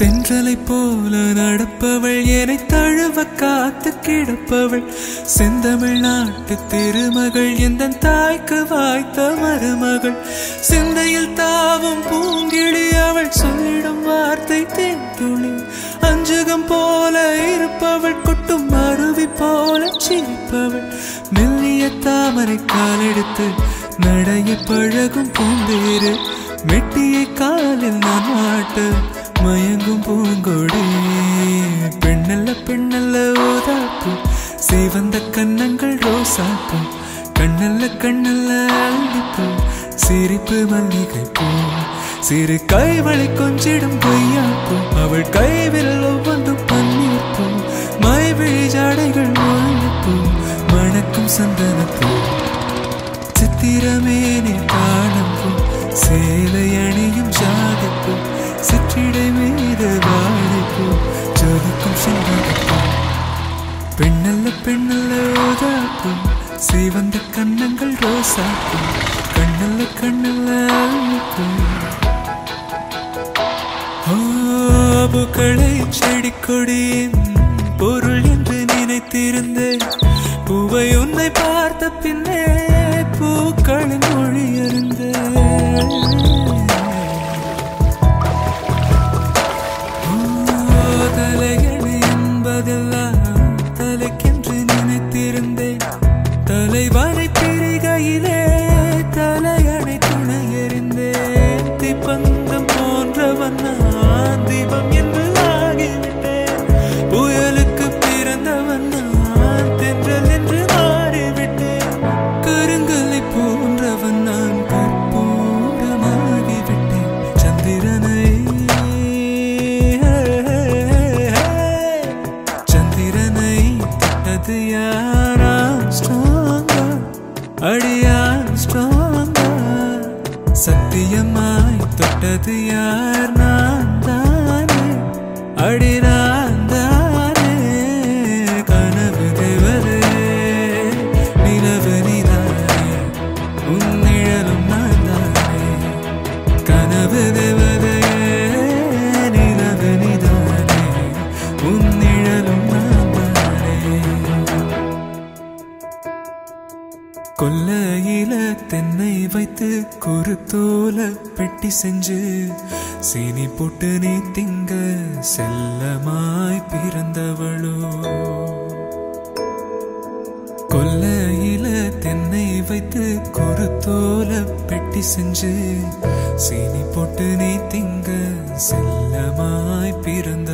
தென்றலை போல நடப்பவள் என்னை தழுவ காத்து கிடப்பவள். செந்தமிழ் நாட்டு திருமகள் எந்த தாய்க்கு வாய்த்த மருமகள். சிந்தையில் தாவும் பூங்கிழி அவள் சொல்லிடும் வார்த்தை தேன் தேன்துளி அஞ்சுகம் போல இருப்பவள் ஜீவிப்பவள் மெல்லிய தாமரை காலெடுத்து நடைய பழகும் பூந்தேரு மெட்டியை காலில் நான் மாட்டு மயங்கும் பூங்கொடி. பெண்ணல்ல பெண்ணல்ல ஓதாப்பு சேவந்த கன்னங்கள் ரோசாப்பு. கண்ணல்ல கண்ணல்ல அள்ளிப்பு சிரிப்பு மல்லிகை பூ. சிறு கைவளை கொஞ்சிடும் பொய்யாப்பு அவள் கைவில் ஒவ்வொன்றும் பன்னீர் மைவிழி ஜாடைகள் பூ மணக்கும் சந்தனப்பூ சித்திரமேனே காணப்பூ சேலை அணியும் ஜாதிப்பூ சிற்றிடை மீது வாழைப்பூ ஜொலிக்கும் செண்பகப்பூ. பெண்ணல்ல பெண்ணல்ல ஓதாப்பூ சிவந்த கண்ணங்கள் ரோசாப்பூ கண்ணல்ல கண்ணல்ல அள்ளிப்பூ பூக்களை செடி கொடியின் அடியான் ஸ்ட்ராங்கா சத்தியமாய் தொட்டது யார்? நான் தானே. அடிரான் தானே. கனவு தேவரே. நிலவு நீதானே. உன் நிழலும் நான் தானே. கனவு தேவரே கொல்லையில தென்னை வைத்து குறுத்தோல பெட்டி செஞ்சு சீனி போட்டு நீ திங்க செல்லமாய் பிறந்தவளோ. கொல்லையில தென்னை வைத்து குறுத்தோல பெட்டி செஞ்சு சீனி போட்டு நீ திங்க செல்லமாய் பிறந்த